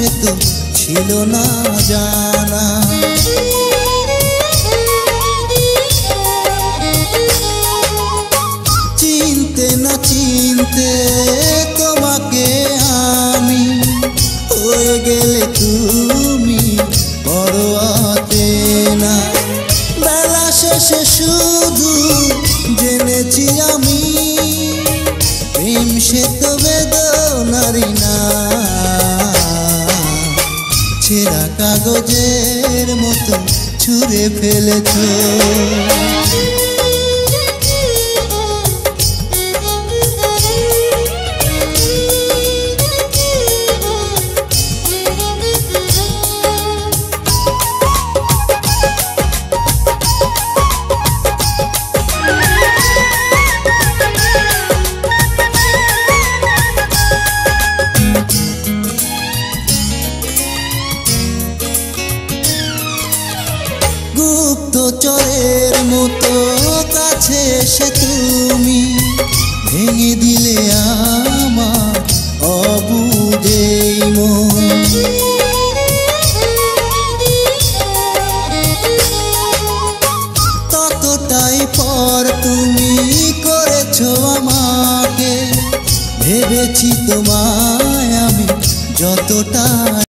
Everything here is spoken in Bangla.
সে তো ছিল না জানা। চিনতে না চিনতে ছেঁড়া কাগজের মতো ছুঁড়ে ফেলেছ। গুপ্তচরের মতো কাছে এসে তুমি ভেঙে দিলে আমার মন। ততটাই পর তুমি করেছ আমাকে, ভেবেছি তোমায় আমি যতটা